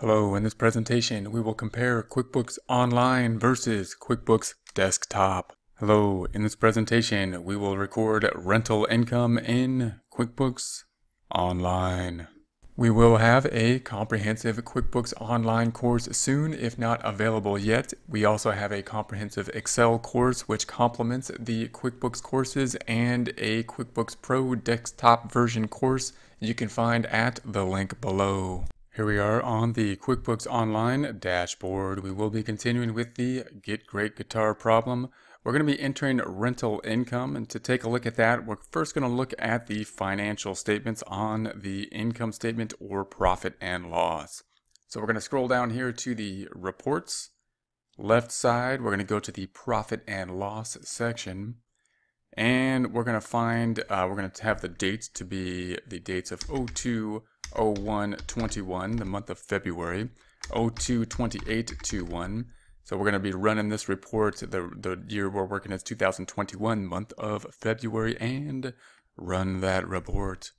Hello, in this presentation we will compare QuickBooks Online versus QuickBooks Desktop. Hello, in this presentation we will record rental income in QuickBooks Online. We will have a comprehensive QuickBooks Online course soon, if not available yet. We also have a comprehensive Excel course which complements the QuickBooks courses and a QuickBooks Pro desktop version course you can find at the link below. Here we are on the QuickBooks Online dashboard. We will be continuing with the Get Great Guitar problem. We're going to be entering rental income, and to take a look at that, we're first going to look at the financial statements on the income statement or profit and loss. So we're going to scroll down here to the reports. Left side, we're going to go to the profit and loss section. And we're going to find, uh, we're going to have the dates to be the dates of 02, 01, 21, the month of February, 02, 28, 21, so we're going to be running this report. The, the year we're working is 2021, month of February, and run that report.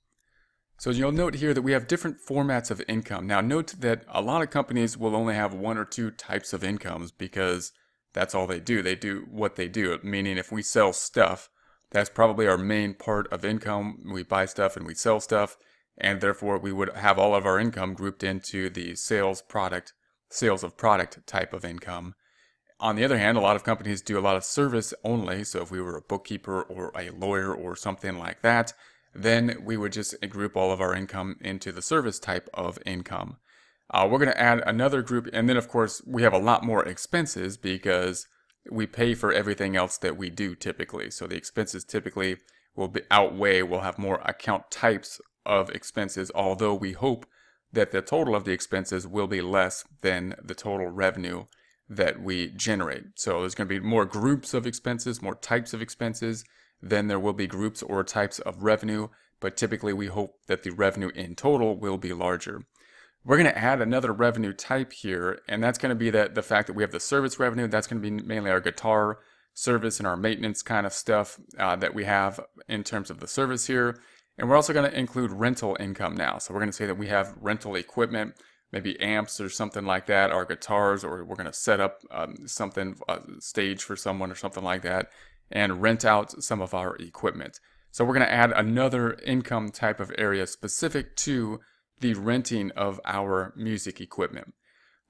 So you'll note here that we have different formats of income. Now note that a lot of companies will only have one or two types of incomes because that's all they do. They do what they do, meaning if we sell stuff, that's probably our main part of income. We buy stuff and we sell stuff, and therefore we would have all of our income grouped into the sales product, sales of product type of income. On the other hand, a lot of companies do a lot of service only. So if we were a bookkeeper or a lawyer or something like that, then we would just group all of our income into the service type of income. Uh, we're going to add another group. And then, of course, we have a lot more expenses because we pay for everything else that we do typically. So the expenses typically will be outweigh, we'll have more account types of expenses, although we hope that the total of the expenses will be less than the total revenue that we generate. So there's going to be more groups of expenses, more types of expenses, than there will be groups or types of revenue, but typically we hope that the revenue in total will be larger. We're going to add another revenue type here, and that's going to be that the fact that we have the service revenue. That's going to be mainly our guitar service and our maintenance kind of stuff uh, that we have in terms of the service here. And we're also going to include rental income now. So we're going to say that we have rental equipment maybe amps or something like that, or guitars, or we're going to set up um, something, a stage for someone or something like that, and rent out some of our equipment. So we're going to add another income type of area specific to the renting of our music equipment.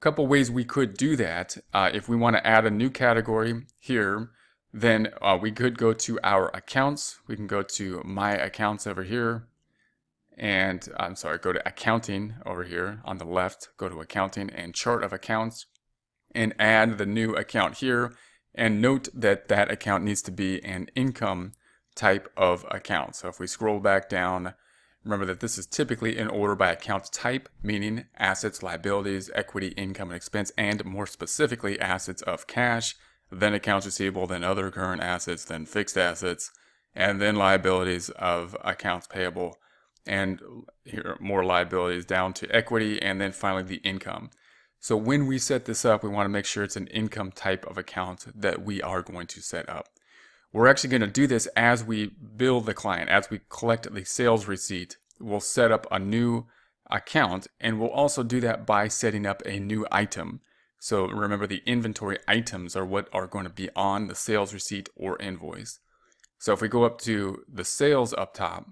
A couple ways we could do that. Uh, if we want to add a new category here, then uh, we could go to our accounts. We can go to my accounts over here and I'm sorry, go to accounting over here on the left, go to accounting and chart of accounts and add the new account here. And note that that account needs to be an income type of account. So if we scroll back down, remember that this is typically in order by account type, meaning assets, liabilities, equity, income, and expense, and more specifically assets of cash, then accounts receivable, then other current assets, then fixed assets, and then liabilities of accounts payable and here more liabilities down to equity and then finally the income. So when we set this up, we want to make sure it's an income type of account that we are going to set up. We're actually going to do this as we bill the client, as we collect the sales receipt. We'll set up a new account and we'll also do that by setting up a new item. So remember the inventory items are what are going to be on the sales receipt or invoice. So if we go up to the sales up top,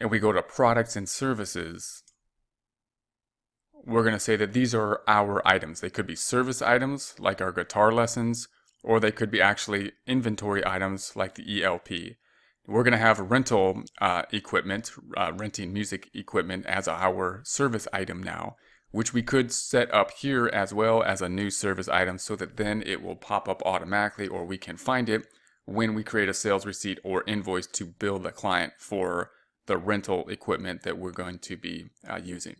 and we go to products and services, we're going to say that these are our items. They could be service items like our guitar lessons, or they could be actually inventory items like the ELP. We're going to have rental uh, equipment, uh, renting music equipment as our service item now, which we could set up here as well as a new service item so that then it will pop up automatically or we can find it when we create a sales receipt or invoice to bill the client for the rental equipment that we're going to be uh, using.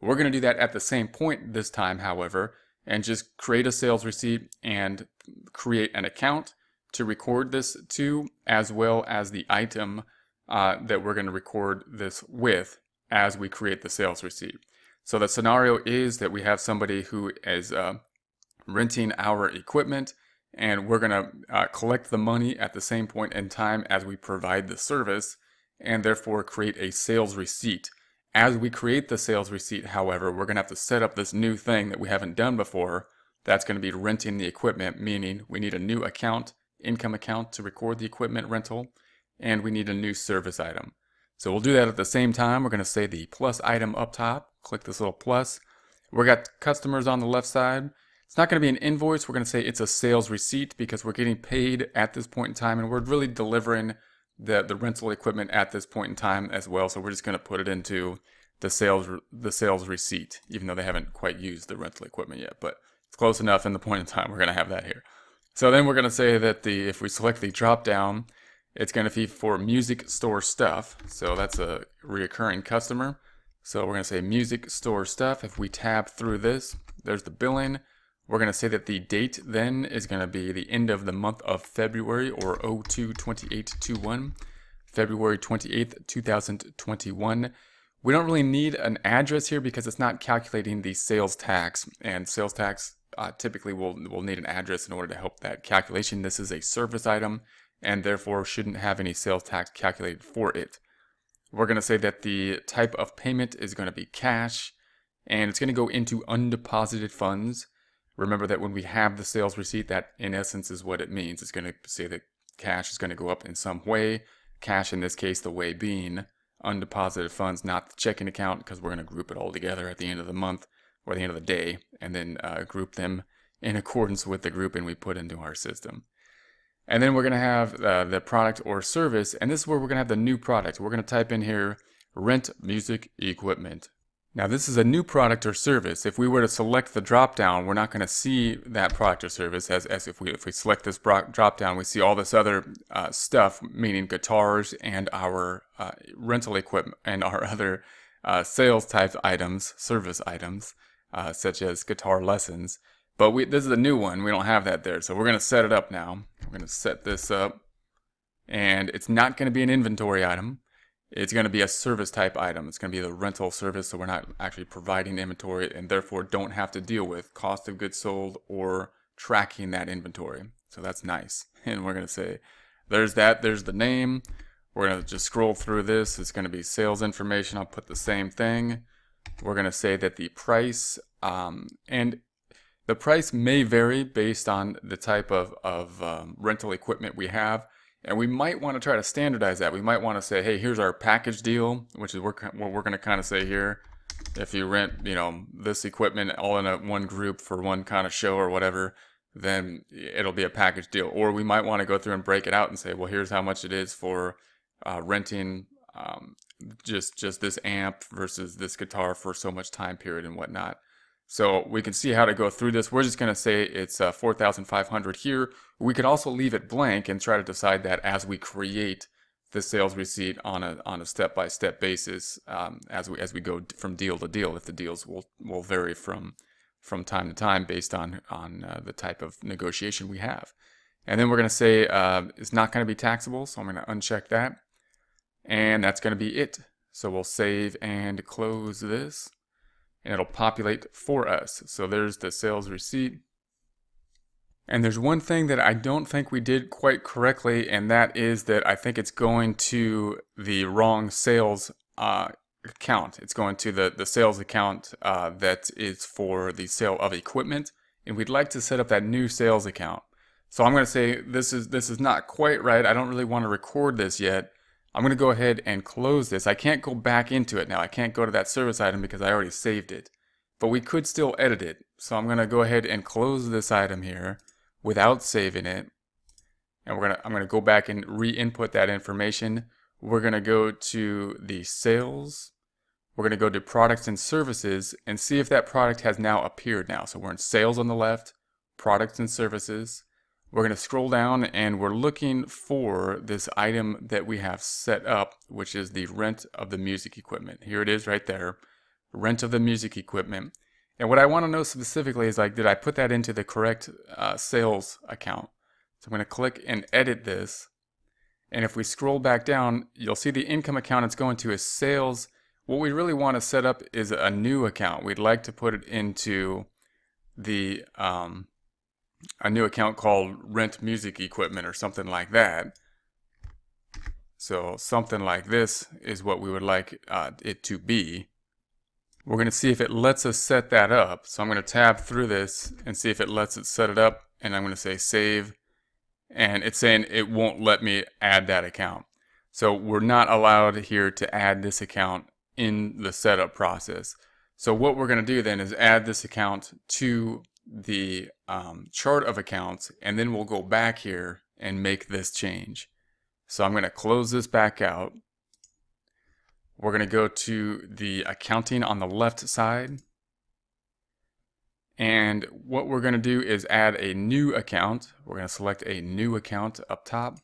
We're going to do that at the same point this time, however, and just create a sales receipt and create an account to record this to, as well as the item uh, that we're going to record this with as we create the sales receipt. So the scenario is that we have somebody who is uh, renting our equipment and we're going to uh, collect the money at the same point in time as we provide the service and therefore create a sales receipt As we create the sales receipt, however, we're going to have to set up this new thing that we haven't done before. That's going to be renting the equipment, meaning we need a new account, income account to record the equipment rental, and we need a new service item. So we'll do that at the same time. We're going to say the plus item up top, click this little plus. We've got customers on the left side. It's not going to be an invoice. We're going to say it's a sales receipt because we're getting paid at this point in time and we're really delivering the, the rental equipment at this point in time as well. So we're just going to put it into the sales the sales receipt, even though they haven't quite used the rental equipment yet. But it's close enough in the point in time. We're going to have that here. So then we're going to say that the if we select the drop down, it's going to be for music store stuff. So that's a reoccurring customer. So we're going to say music store stuff. If we tab through this, there's the billing. We're going to say that the date then is going to be the end of the month of February or 022821, February 28th, 2021. We don't really need an address here because it's not calculating the sales tax and sales tax uh, typically will will need an address in order to help that calculation. This is a service item and therefore shouldn't have any sales tax calculated for it. We're going to say that the type of payment is going to be cash and it's going to go into undeposited funds Remember that when we have the sales receipt, that in essence is what it means. It's going to say that cash is going to go up in some way. Cash in this case, the way being undeposited funds, not the checking account, because we're going to group it all together at the end of the month or the end of the day, and then uh, group them in accordance with the grouping we put into our system. And then we're going to have uh, the product or service, and this is where we're going to have the new product. We're going to type in here rent music equipment. Now this is a new product or service. If we were to select the drop-down, we're not going to see that product or service as, as if we if we select this drop-down, we see all this other uh, stuff, meaning guitars and our uh, rental equipment and our other uh, sales type items, service items, uh, such as guitar lessons. But we, this is a new one. We don't have that there. So we're going to set it up now. We're going to set this up. And it's not going to be an inventory item it's going to be a service type item. It's going to be the rental service, so we're not actually providing inventory and therefore don't have to deal with cost of goods sold or tracking that inventory. So that's nice. And we're going to say, there's that, there's the name. We're going to just scroll through this. It's going to be sales information. I'll put the same thing. We're going to say that the price, um, and the price may vary based on the type of, of um, rental equipment we have. And we might want to try to standardize that. We might want to say, hey, here's our package deal, which is what we're going to kind of say here. If you rent, you know, this equipment all in a one group for one kind of show or whatever, then it'll be a package deal. Or we might want to go through and break it out and say, well, here's how much it is for uh, renting um, just just this amp versus this guitar for so much time period and whatnot. So we can see how to go through this. We're just going to say it's uh, 4,500 here. We could also leave it blank and try to decide that as we create the sales receipt on a on a step-by-step basis um, as we as we go from deal to deal. If the deals will will vary from from time to time based on on uh, the type of negotiation we have. And then we're going to say uh, it's not going to be taxable, so I'm going to uncheck that. And that's going to be it. So we'll save and close this and it'll populate for us. So there's the sales receipt. And there's one thing that I don't think we did quite correctly, and that is that I think it's going to the wrong sales uh, account. It's going to the, the sales account uh, that is for the sale of equipment, and we'd like to set up that new sales account. So I'm going to say this is this is not quite right. I don't really want to record this yet, I'm going to go ahead and close this. I can't go back into it now. I can't go to that service item because I already saved it. But we could still edit it. So I'm going to go ahead and close this item here without saving it. And we're going to I'm going to go back and re-input that information. We're going to go to the sales. We're going to go to products and services and see if that product has now appeared now. So we're in sales on the left, products and services. We're going to scroll down and we're looking for this item that we have set up, which is the rent of the music equipment. Here it is right there, rent of the music equipment. And what I want to know specifically is like, did I put that into the correct uh, sales account? So I'm going to click and edit this. And if we scroll back down, you'll see the income account it's going to is sales. What we really want to set up is a new account. We'd like to put it into the um, a new account called Rent Music Equipment or something like that. So something like this is what we would like uh, it to be. We're going to see if it lets us set that up. So I'm going to tab through this and see if it lets it set it up. And I'm going to say save. And it's saying it won't let me add that account. So we're not allowed here to add this account in the setup process. So what we're going to do then is add this account to the um, chart of accounts and then we'll go back here and make this change. So I'm going to close this back out. We're going to go to the accounting on the left side. And what we're going to do is add a new account. We're going to select a new account up top.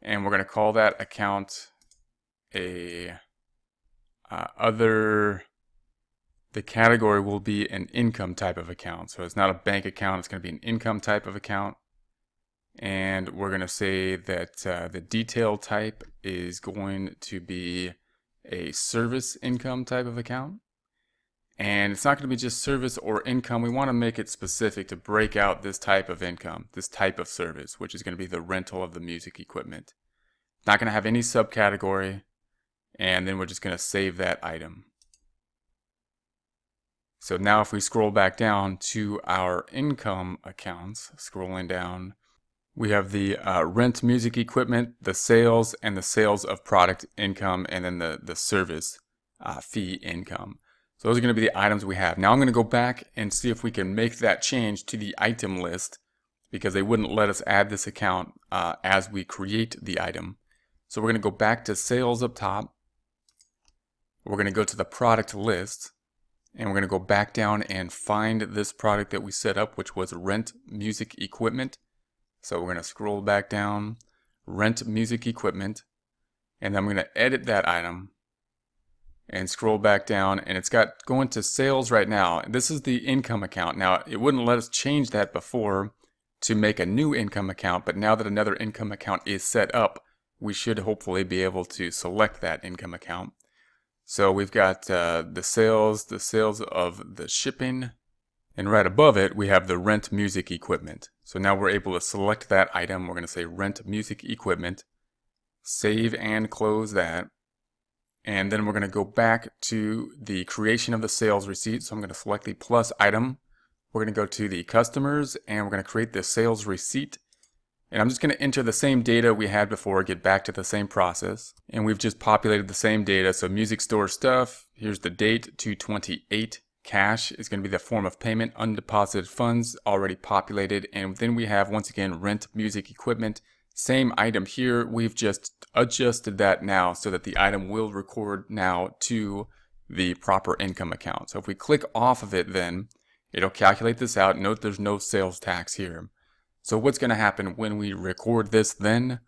And we're going to call that account a uh, other, the category will be an income type of account. So it's not a bank account, it's going to be an income type of account. And we're going to say that uh, the detail type is going to be a service income type of account. And it's not going to be just service or income. We want to make it specific to break out this type of income, this type of service, which is going to be the rental of the music equipment. Not going to have any subcategory and then we're just going to save that item. So now if we scroll back down to our income accounts, scrolling down, we have the uh, rent music equipment, the sales, and the sales of product income, and then the, the service uh, fee income. So those are going to be the items we have. Now I'm going to go back and see if we can make that change to the item list because they wouldn't let us add this account uh, as we create the item. So we're going to go back to sales up top we're going to go to the product list and we're going to go back down and find this product that we set up, which was rent music equipment. So we're going to scroll back down, rent music equipment, and I'm going to edit that item and scroll back down and it's got going to sales right now. This is the income account. Now it wouldn't let us change that before to make a new income account, but now that another income account is set up, we should hopefully be able to select that income account. So we've got uh, the sales, the sales of the shipping, and right above it, we have the rent music equipment. So now we're able to select that item. We're going to say rent music equipment, save and close that. And then we're going to go back to the creation of the sales receipt. So I'm going to select the plus item. We're going to go to the customers and we're going to create the sales receipt. And I'm just going to enter the same data we had before, get back to the same process. And we've just populated the same data. So music store stuff, here's the date, 228. Cash is going to be the form of payment, undeposited funds already populated. And then we have, once again, rent music equipment. Same item here. We've just adjusted that now so that the item will record now to the proper income account. So if we click off of it then, it'll calculate this out. Note there's no sales tax here. So what's going to happen when we record this then?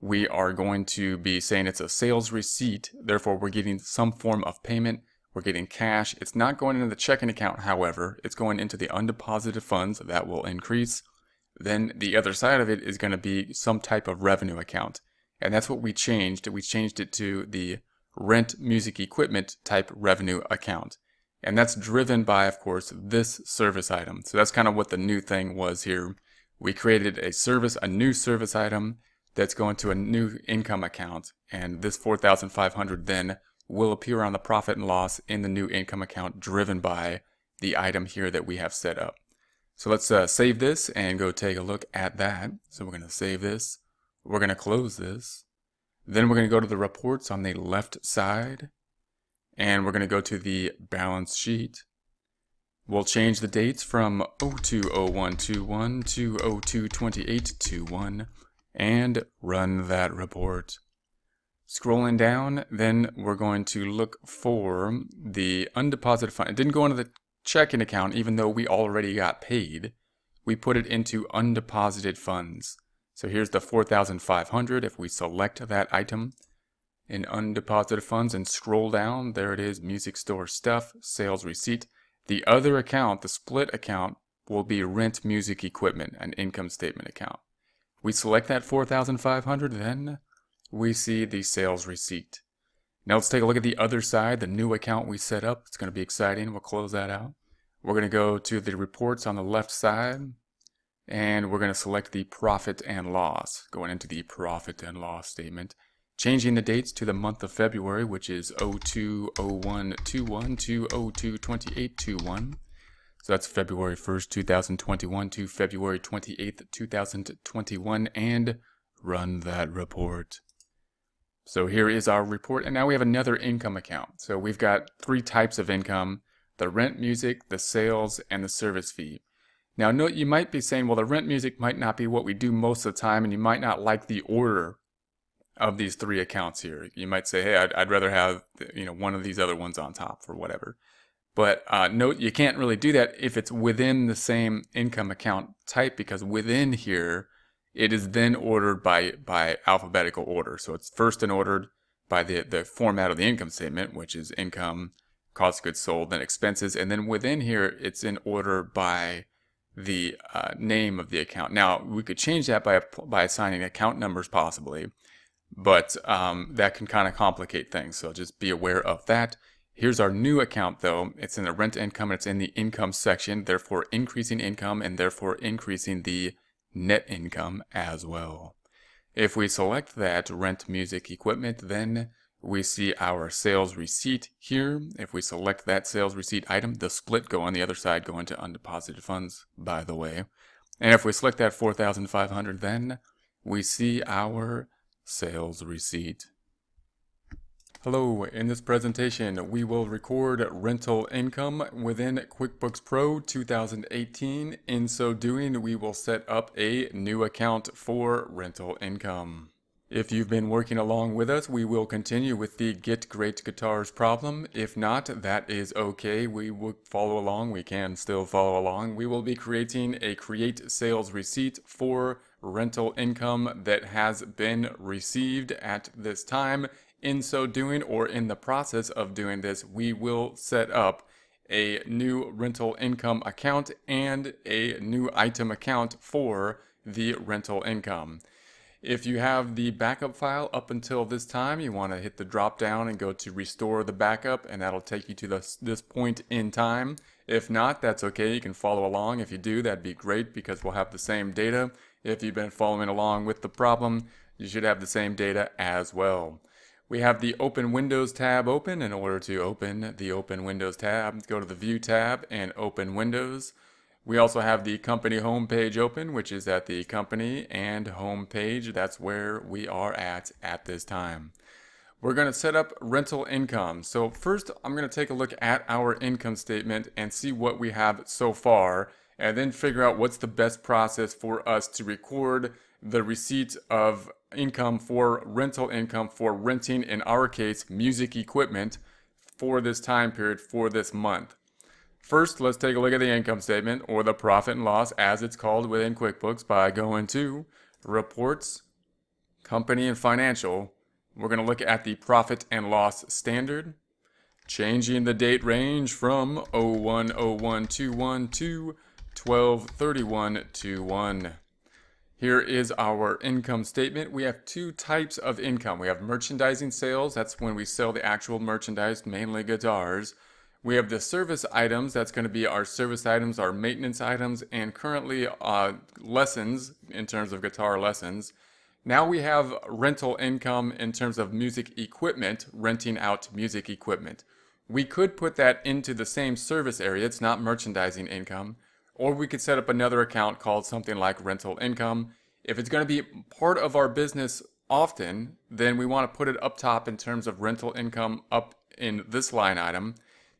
We are going to be saying it's a sales receipt, therefore we're getting some form of payment, we're getting cash. It's not going into the checking account, however, it's going into the undeposited funds, that will increase. Then the other side of it is going to be some type of revenue account. And that's what we changed. We changed it to the rent music equipment type revenue account. And that's driven by, of course, this service item. So that's kind of what the new thing was here we created a service, a new service item that's going to a new income account. And this 4,500 then will appear on the profit and loss in the new income account driven by the item here that we have set up. So let's uh, save this and go take a look at that. So we're going to save this. We're going to close this. Then we're going to go to the reports on the left side. And we're going to go to the balance sheet. We'll change the dates from 020121 to 022821 and run that report. Scrolling down, then we're going to look for the undeposited fund. It didn't go into the checking account even though we already got paid. We put it into undeposited funds. So here's the 4,500 if we select that item in undeposited funds and scroll down, there it is, music store stuff, sales receipt. The other account, the split account, will be rent music equipment, an income statement account. We select that 4,500, then we see the sales receipt. Now let's take a look at the other side, the new account we set up. It's going to be exciting. We'll close that out. We're going to go to the reports on the left side. And we're going to select the profit and loss, going into the profit and loss statement. Changing the dates to the month of February, which is 020121 to 022821. So that's February 1st, 2021 to February 28th, 2021, and run that report. So here is our report, and now we have another income account. So we've got three types of income, the rent music, the sales, and the service fee. Now note you might be saying, well the rent music might not be what we do most of the time, and you might not like the order of these three accounts here. You might say, hey, I'd, I'd rather have you know one of these other ones on top for whatever. But uh, note you can't really do that if it's within the same income account type because within here it is then ordered by by alphabetical order. So it's first in ordered by the the format of the income statement, which is income, cost of goods sold, then expenses, and then within here it's in order by the uh, name of the account. Now we could change that by by assigning account numbers possibly, but um, that can kind of complicate things. So just be aware of that. Here's our new account though. It's in the rent income and it's in the income section, therefore increasing income and therefore increasing the net income as well. If we select that rent music equipment, then we see our sales receipt here. If we select that sales receipt item, the split go on the other side, go into undeposited funds, by the way. And if we select that 4,500, then we see our sales receipt. Hello, in this presentation we will record rental income within QuickBooks Pro 2018. In so doing, we will set up a new account for rental income. If you've been working along with us, we will continue with the Get Great Guitars problem. If not, that is okay. We will follow along. We can still follow along. We will be creating a Create Sales Receipt for rental income that has been received at this time in so doing, or in the process of doing this, we will set up a new rental income account and a new item account for the rental income. If you have the backup file up until this time, you want to hit the drop down and go to restore the backup and that'll take you to this, this point in time. If not, that's okay. You can follow along. If you do, that'd be great because we'll have the same data. If you've been following along with the problem, you should have the same data as well. We have the Open Windows tab open. In order to open the Open Windows tab, go to the View tab and Open Windows. We also have the company homepage open, which is at the company and home page. That's where we are at at this time. We're going to set up rental income. So first, I'm going to take a look at our income statement and see what we have so far, and then figure out what's the best process for us to record the receipt of income for rental income for renting, in our case, music equipment for this time period for this month. First, let's take a look at the income statement or the profit and loss as it's called within QuickBooks by going to Reports, Company and Financial. We're going to look at the profit and loss standard, changing the date range from 010121 to 123121. Here is our income statement. We have two types of income. We have merchandising sales. That's when we sell the actual merchandise, mainly guitars. We have the service items. That's going to be our service items, our maintenance items, and currently uh, lessons in terms of guitar lessons. Now we have rental income in terms of music equipment, renting out music equipment. We could put that into the same service area. It's not merchandising income. Or we could set up another account called something like rental income. If it's going to be part of our business often, then we want to put it up top in terms of rental income up in this line item.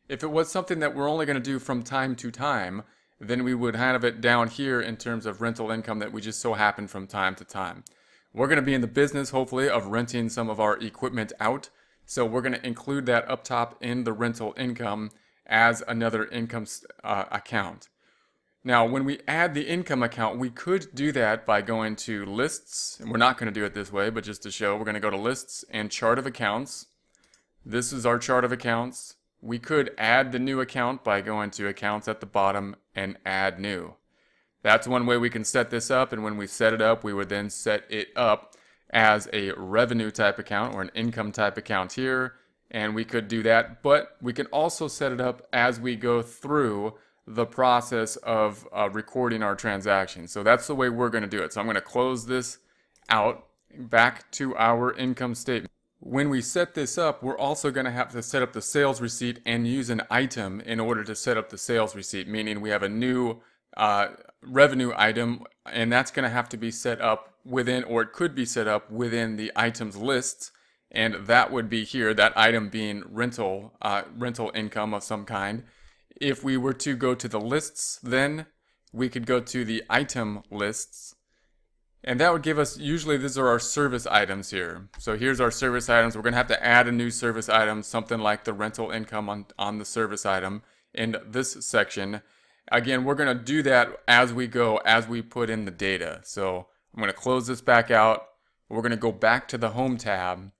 If it was something that we're only going to do from time to time, then we would have it down here in terms of rental income that we just so happen from time to time. We're going to be in the business, hopefully, of renting some of our equipment out. So we're going to include that up top in the rental income as another income uh, account. Now, when we add the income account, we could do that by going to lists. And we're not going to do it this way, but just to show, we're going to go to lists and chart of accounts. This is our chart of accounts. We could add the new account by going to accounts at the bottom and add new. That's one way we can set this up. And when we set it up, we would then set it up as a revenue type account or an income type account here. And we could do that, but we can also set it up as we go through the process of uh, recording our transaction. So that's the way we're going to do it. So I'm going to close this out back to our income statement. When we set this up, we're also going to have to set up the sales receipt and use an item in order to set up the sales receipt, meaning we have a new uh, revenue item and that's going to have to be set up within, or it could be set up within the items lists. And that would be here, that item being rental, uh, rental income of some kind. If we were to go to the lists, then we could go to the item lists and that would give us, usually these are our service items here. So here's our service items. We're going to have to add a new service item, something like the rental income on, on the service item in this section. Again, we're going to do that as we go, as we put in the data. So I'm going to close this back out. We're going to go back to the home tab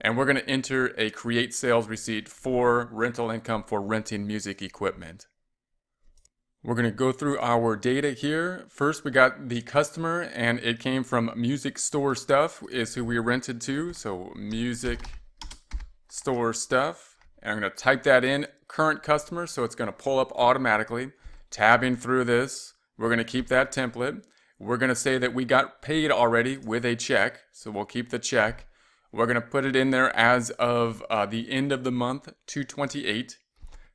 and we're going to enter a create sales receipt for rental income for renting music equipment. We're going to go through our data here. First, we got the customer, and it came from Music Store Stuff is who we rented to. So Music Store Stuff. And I'm going to type that in, current customer, so it's going to pull up automatically. Tabbing through this, we're going to keep that template. We're going to say that we got paid already with a check, so we'll keep the check. We're going to put it in there as of uh, the end of the month, 228.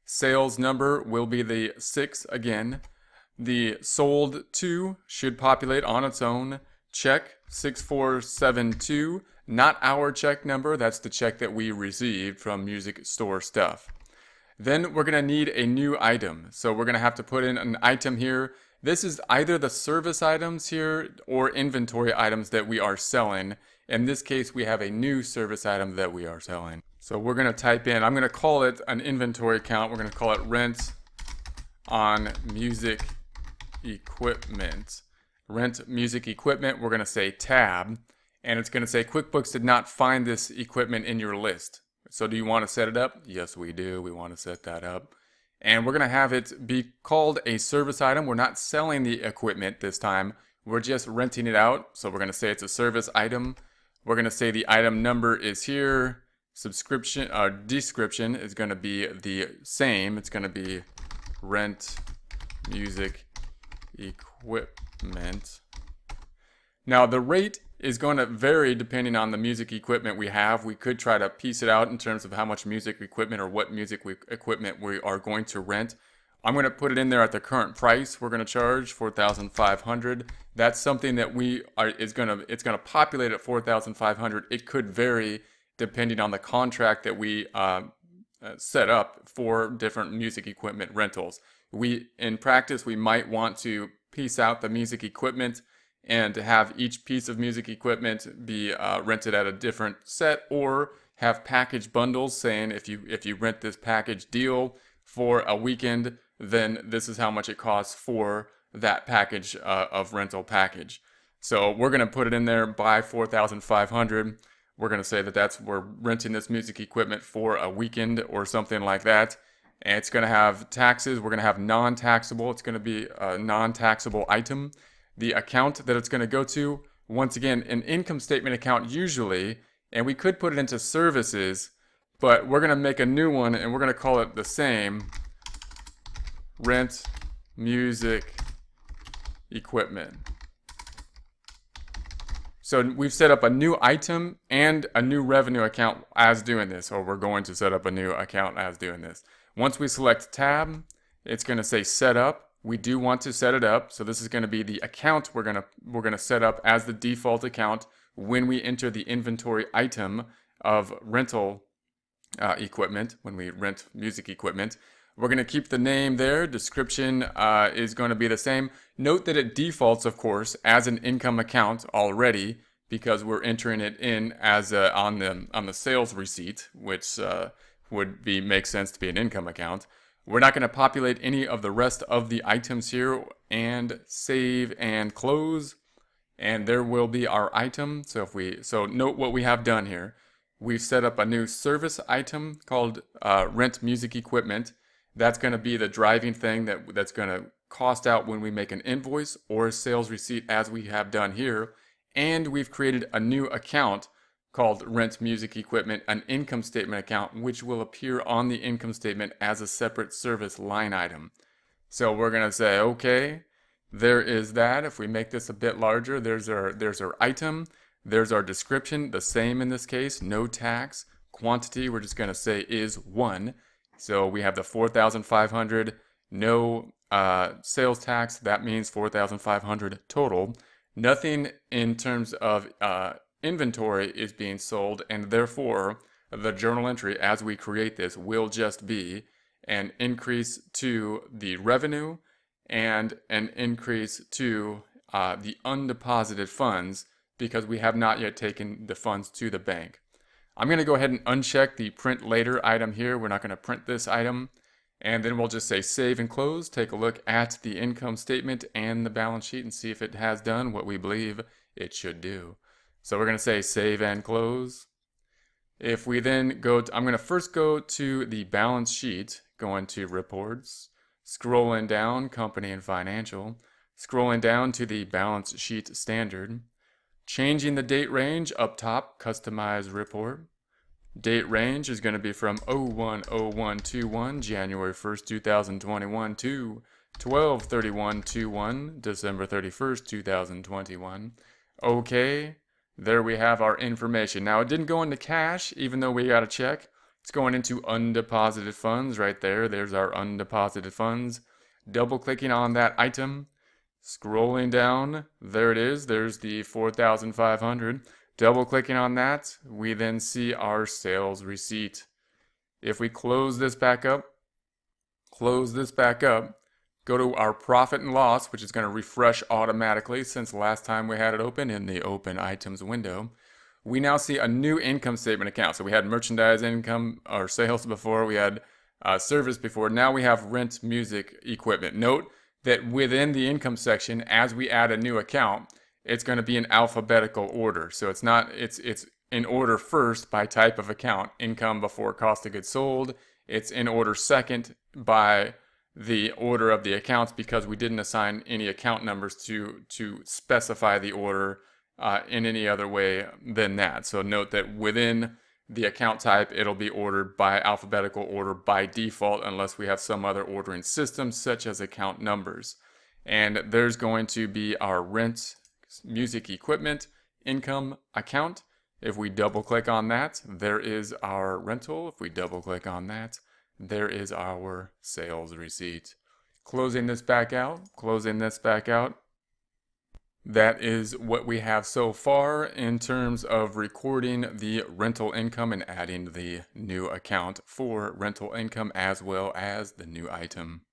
Sales number will be the 6 again. The sold to should populate on its own. Check 6472, not our check number, that's the check that we received from Music Store Stuff. Then we're going to need a new item. So we're going to have to put in an item here. This is either the service items here or inventory items that we are selling. In this case, we have a new service item that we are selling. So we're going to type in, I'm going to call it an inventory count. We're going to call it rent on music equipment. Rent music equipment, we're going to say tab, and it's going to say QuickBooks did not find this equipment in your list. So do you want to set it up? Yes, we do. We want to set that up. And we're going to have it be called a service item. We're not selling the equipment this time. We're just renting it out. So we're going to say it's a service item. We're going to say the item number is here subscription uh, description is going to be the same. It's going to be rent music equipment. Now the rate is going to vary depending on the music equipment we have. We could try to piece it out in terms of how much music equipment or what music we, equipment we are going to rent. I'm going to put it in there at the current price we're going to charge 4500 That's something that we are is going to it's going to populate at 4500 It could vary depending on the contract that we uh, uh, set up for different music equipment rentals. We, in practice, we might want to piece out the music equipment and have each piece of music equipment be uh, rented at a different set or have package bundles saying if you if you rent this package deal for a weekend then this is how much it costs for that package uh, of rental package so we're going to put it in there by 4500 we're going to say that that's we're renting this music equipment for a weekend or something like that. And it's going to have taxes. We're going to have non-taxable. It's going to be a non-taxable item. The account that it's going to go to, once again, an income statement account usually, and we could put it into services, but we're going to make a new one and we're going to call it the same rent music equipment. So we've set up a new item and a new revenue account as doing this, or we're going to set up a new account as doing this. Once we select tab, it's going to say set up. We do want to set it up. So this is going to be the account we're going to we're going to set up as the default account when we enter the inventory item of rental uh, equipment, when we rent music equipment. We're going to keep the name there. Description uh, is going to be the same. Note that it defaults, of course, as an income account already because we're entering it in as a, on the on the sales receipt, which uh, would be make sense to be an income account. We're not going to populate any of the rest of the items here and save and close. And there will be our item. So if we so note what we have done here. We've set up a new service item called uh, rent music equipment that's going to be the driving thing that that's going to cost out when we make an invoice or a sales receipt as we have done here. And we've created a new account called Rent Music Equipment, an income statement account, which will appear on the income statement as a separate service line item. So we're going to say, okay, there is that. If we make this a bit larger, there's our, there's our item. There's our description, the same in this case, no tax. Quantity, we're just going to say is 1. So we have the 4,500, no uh, sales tax. That means 4,500 total. Nothing in terms of uh, inventory is being sold, and therefore the journal entry as we create this will just be an increase to the revenue and an increase to uh, the undeposited funds because we have not yet taken the funds to the bank. I'm going to go ahead and uncheck the print later item here. We're not going to print this item. And then we'll just say save and close, take a look at the income statement and the balance sheet and see if it has done what we believe it should do. So we're going to say save and close. If we then go, to, I'm going to first go to the balance sheet, go into reports, scrolling down company and financial, scrolling down to the balance sheet standard, changing the date range up top, customize report. Date range is going to be from 010121 January 1st, 2021 to 123121 December 31st, 2021. Okay, there we have our information. Now it didn't go into cash, even though we got a check. It's going into undeposited funds right there. There's our undeposited funds. Double clicking on that item, scrolling down, there it is. There's the 4,500. Double clicking on that, we then see our sales receipt. If we close this back up, close this back up, go to our profit and loss, which is going to refresh automatically since last time we had it open in the open items window. We now see a new income statement account. So we had merchandise income or sales before, we had uh, service before. Now we have rent music equipment. Note that within the income section, as we add a new account, it's going to be in alphabetical order. So it's not, it's, it's in order first by type of account, income before cost of goods sold. It's in order second by the order of the accounts because we didn't assign any account numbers to, to specify the order uh, in any other way than that. So note that within the account type, it'll be ordered by alphabetical order by default unless we have some other ordering system such as account numbers. And there's going to be our rent music equipment income account. If we double click on that, there is our rental. If we double click on that, there is our sales receipt. Closing this back out, closing this back out. That is what we have so far in terms of recording the rental income and adding the new account for rental income as well as the new item.